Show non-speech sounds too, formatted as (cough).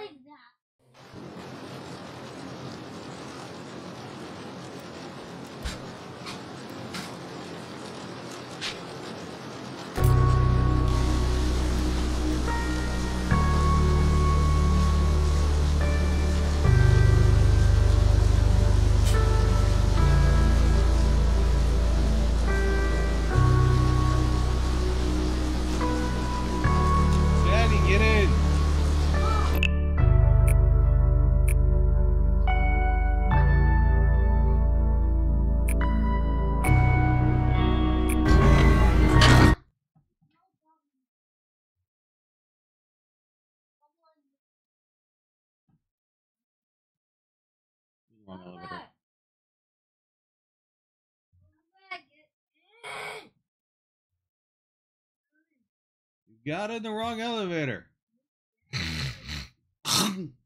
like that. Elevator. You got in the wrong elevator. (laughs)